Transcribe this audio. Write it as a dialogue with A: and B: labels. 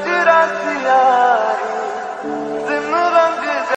A: Gracias.